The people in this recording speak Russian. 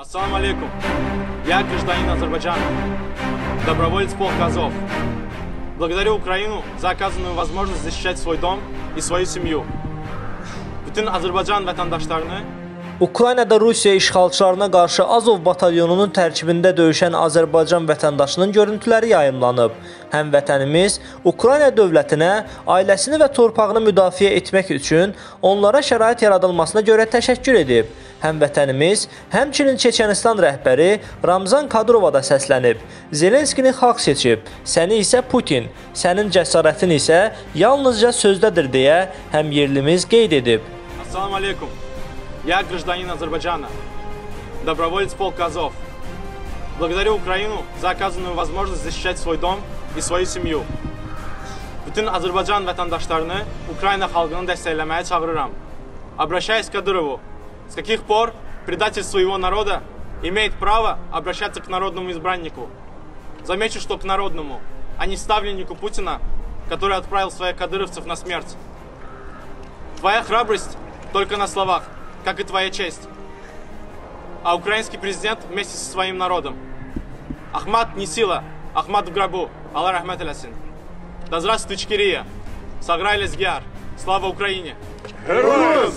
Ассаламу алейкум. Я гражданин Азербайджана, доброволец полка Азов. Благодарю Украину за оказанную возможность защищать свой дом и свою семью. Bütün Azərbaycan vətəndaşlarını Ukraynada Rusiya işğalçılarına qarşı Azov batalyonunun tərkibində döyüşən Azərbaycan vətəndaşının görüntüləri yayımlanıb. Həm vətənimiz Ukrayna dövlətinə ailəsini və torpağını müdafiə etmək üçün onlara şərait yaradılmasına görə təşəkkür edib. Həm vətənimiz, həmçinin Çeçenistan rəhbəri Ramzan Kadırova da səslənib. Zelenskini xalq seçib, səni isə Putin, sənin cəsarətin isə yalnızca sözdədir deyə həm yerlimiz qeyd edib. Assalamu aleykum. Я гражданин Азербайджана, доброволец полка Азов. Благодарю Украину за оказанную возможность защищать свой дом и свою семью. Bütün Azərbaycan vətəndaşlarını Украина xalqını dəstəkləməyə çağırıram. Обращаясь к Кадырову, с каких пор предатель своего народа имеет право обращаться к народному избраннику? Замечу, что к народному, а не ставленнику Путина, который отправил своих кадыровцев на смерть. Твоя храбрость только на словах, как и твоя честь. А украинский президент вместе со своим народом. Ахмад не сила, Ахмад в гробу. Аллах рахмет алясин. Да здравствует Ичкерия. Саграй Лезгиар. Слава Украине! Героям!